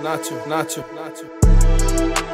not to, not to, not to.